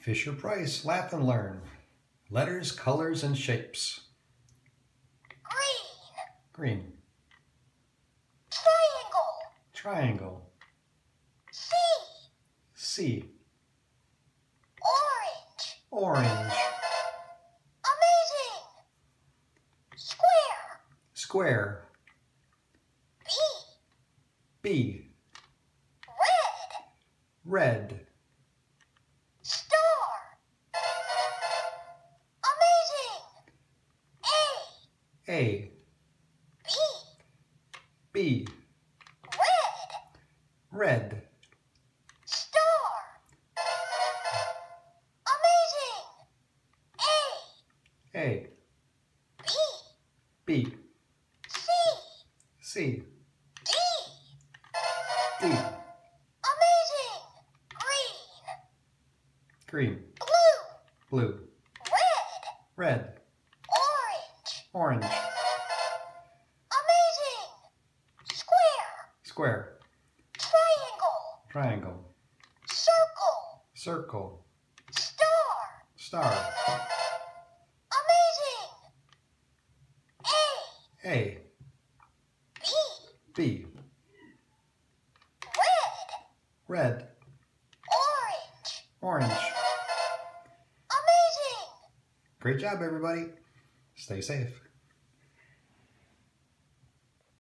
Fisher Price, laugh and learn. Letters, colors, and shapes. Green. Green. Triangle. Triangle. C. C. Orange. Orange. Amazing. Square. Square. B. B. Red. Red. A. B. B. Red. Red. Star. Amazing. A. A. B. B. C. C. D. D. Amazing. Green. Green. Blue. Blue. Red. Red. Orange. Amazing. Square. Square. Triangle. Triangle. Circle. Circle. Star. Star. Amazing. A. A. B. B. Red. Red. Orange. Orange. Amazing. Great job, everybody. Stay safe.